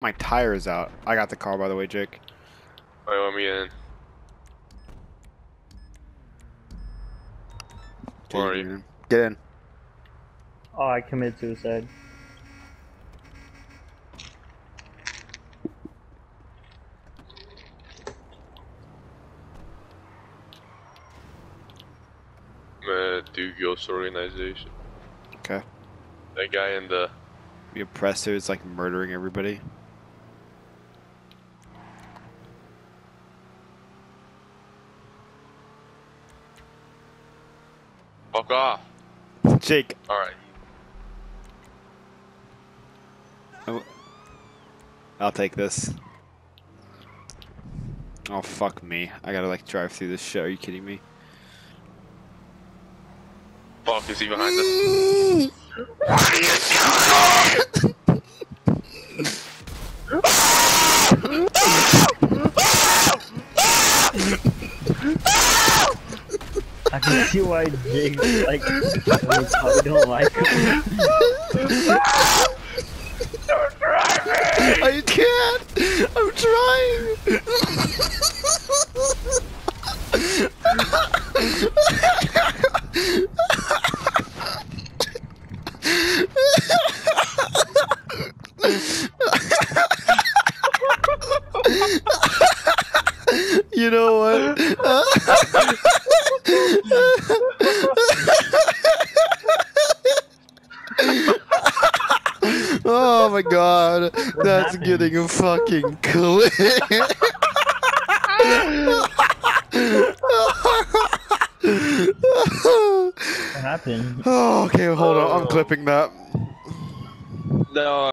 My tire is out. I got the car, by the way, Jake. Wait, let me in. Where are you? Get in. Oh, I committed suicide. I'm do Ghost Organization. Okay. That guy in the. The oppressor is like murdering everybody. Fuck off! Jake, Alright. I'll take this. Oh fuck me! I gotta like drive through this shit. Are you kidding me? Fuck, is he behind us? I can see why Jake like probably don't like him. I can't. I'm trying. you know what? Oh my god, that's happened? getting fucking clipped. What happened? oh, okay, hold on. I'm oh. clipping that. No,